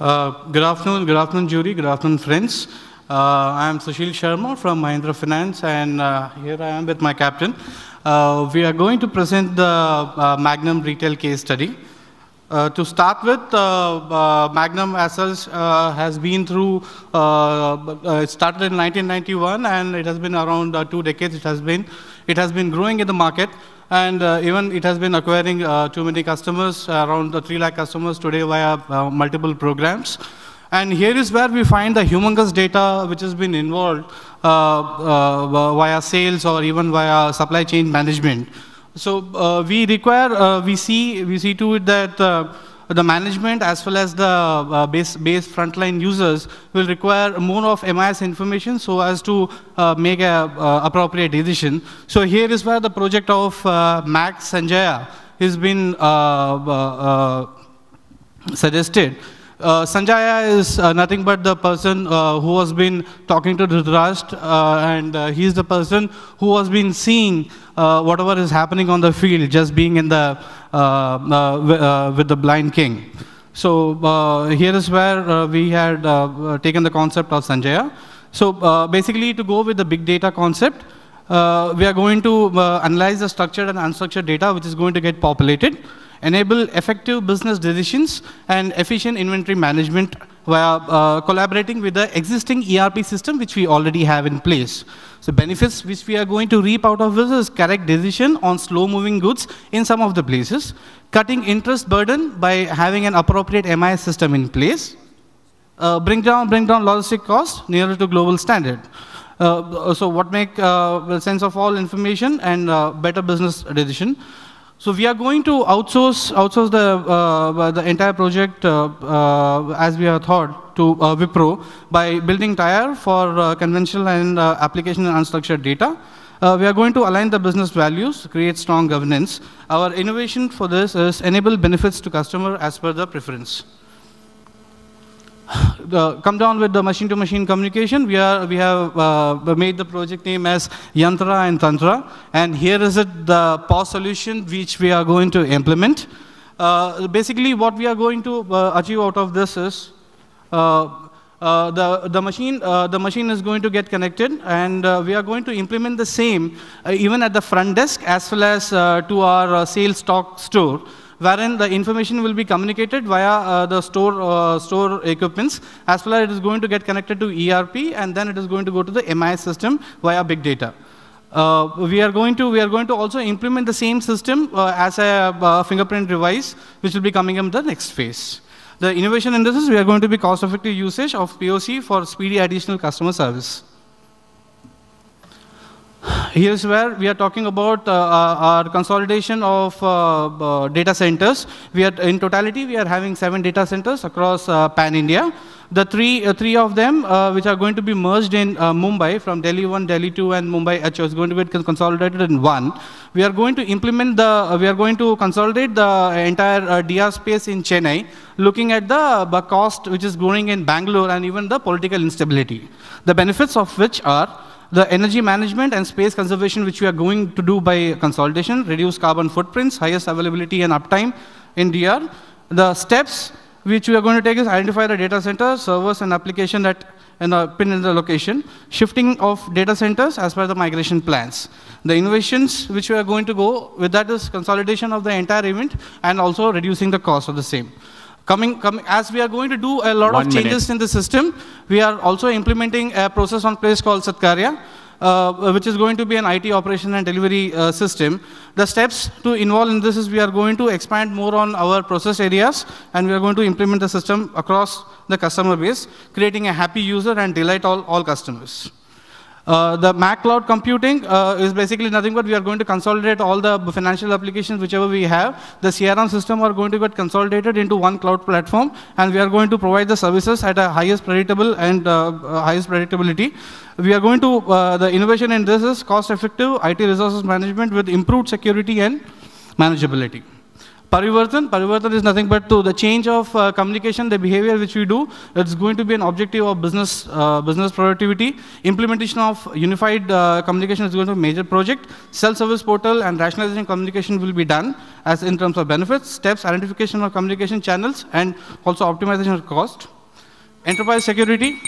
Uh, good afternoon, good afternoon, jury, good afternoon, friends. Uh, I am Sushil Sharma from Mahindra Finance, and uh, here I am with my captain. Uh, we are going to present the uh, Magnum retail case study. To start with, Magnum as such has been through, started in 1991, and it has been around two decades. It has been, it has been growing in the market. And uh, even it has been acquiring uh, too many customers, uh, around 3 lakh customers today via multiple programs. And here is where we find the humongous data which has been involved via sales or even via supply chain management. So we require, we see, we see to it that the management as well as the uh, base, base frontline users will require more of MIS information so as to uh, make an uh, appropriate decision. So here is where the project of uh, Max Sanjaya has been uh, suggested. Uh, Sanjaya is uh, nothing but the person uh, who has been talking to Dhritarashtra, and uh, he is the person who has been seeing uh, whatever is happening on the field, just being in the uh, with the blind king. So here is where we had taken the concept of Sanjaya. So basically, to go with the big data concept, we are going to analyze the structured and unstructured data, which is going to get populated enable effective business decisions and efficient inventory management via uh, collaborating with the existing ERP system which we already have in place. So benefits which we are going to reap out of this is correct decision on slow-moving goods in some of the places, cutting interest burden by having an appropriate MIS system in place, uh, bring down bring down logistic cost nearer to global standard. Uh, so what make uh, sense of all information and uh, better business decision. So we are going to outsource outsource the uh, the entire project uh, uh, as we have thought to uh, Wipro by building Tire for uh, conventional and uh, application and unstructured data. we are going to align the business values, create strong governance. Our innovation for this is enable benefits to customer as per the preference uh, come down with the machine-to-machine -machine communication. We, are, we have uh, made the project name as Yantra and Tantra. And here is it, the POS solution which we are going to implement. Uh, basically, what we are going to uh, achieve out of this is uh, uh, the, the, machine, the machine is going to get connected, and we are going to implement the same even at the front desk as well as to our sales stock store wherein the information will be communicated via uh, the store, uh, store equipments, as well as it is going to get connected to ERP, and then it is going to go to the MIS system via big data. Uh, we are going to we are going to also implement the same system uh, as a uh, fingerprint device, which will be coming in the next phase. The innovation in this is we are going to be cost-effective usage of POC for speedy additional customer service. Here's where we are talking about uh, uh our consolidation of uh, uh, data centers. We are, in totality, we are having seven data centers across uh, pan-India. The three, uh, three of them, which are going to be merged in Mumbai, from Delhi 1, Delhi 2, and Mumbai HO, is going to be consolidated in one. We are going to implement the, we are going to consolidate the entire DR space in Chennai, looking at the cost which is growing in Bangalore and even the political instability. The benefits of which are the energy management and space conservation, which we are going to do by consolidation, reduce carbon footprints, highest availability and uptime in DR. The steps which we are going to take is identify the data center, servers, and application that in the pin in the location, shifting of data centers as per the migration plans. The innovations which we are going to go with that is consolidation of the entire event and also reducing the cost of the same. Coming, coming, as we are going to do a lot One of changes minute. in the system, we are also implementing a process on place called Satkarya, uh, which is going to be an IT operation and delivery uh, system. The steps to involve in this is we are going to expand more on our process areas, and we are going to implement the system across the customer base, creating a happy user and delight all, all customers. Uh, the Mac Cloud Computing uh, is basically nothing but we are going to consolidate all the financial applications whichever we have. The CRM system are going to get consolidated into one cloud platform, and we are going to provide the services at a highest predictable and uh, uh highest predictability. We are going to, uh, the innovation in this is cost-effective IT resources management with improved security and manageability. Parivartan. Parivartan is nothing but to the change of uh, communication, the behavior which we do. It's going to be an objective of business uh, business productivity. Implementation of unified uh, communication is going to be a major project. Self-service portal and rationalization communication will be done as in terms of benefits, steps, identification of communication channels, and also optimization of cost. Enterprise security,